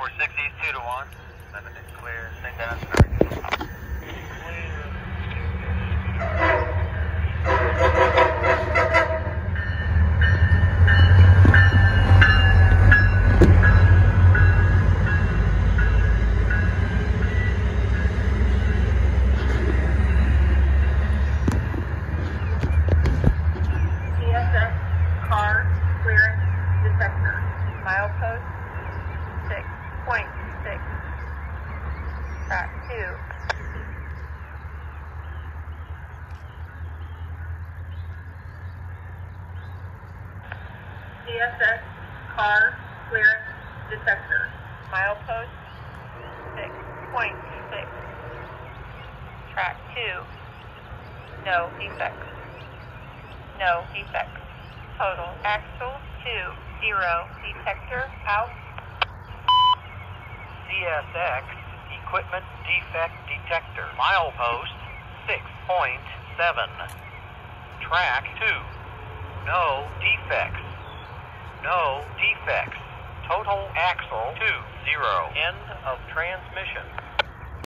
246 East 2 to 1. Limited clear. St. Denis American. Car clearance detector. Milepost six point six. Track two. CSX car clearance detector. Milepost six point six. Track two. No defects. No defects. Total axle two zero. Detector out. CSX Equipment Defect Detector. Milepost 6.7. Track 2. No defects. No defects. Total axle 2 0. End of transmission.